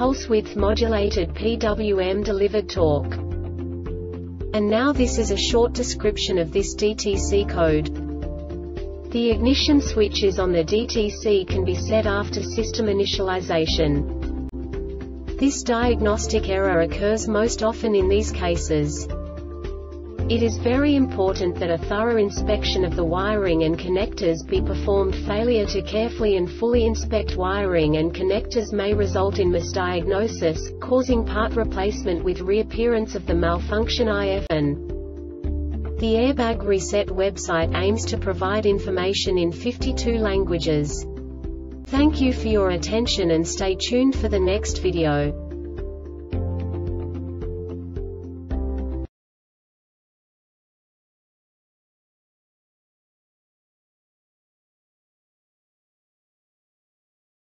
pulse width modulated PWM delivered torque. And now this is a short description of this DTC code. The ignition switches on the DTC can be set after system initialization. This diagnostic error occurs most often in these cases. It is very important that a thorough inspection of the wiring and connectors be performed. Failure to carefully and fully inspect wiring and connectors may result in misdiagnosis, causing part replacement with reappearance of the malfunction IFN. The Airbag Reset website aims to provide information in 52 languages. Thank you for your attention and stay tuned for the next video.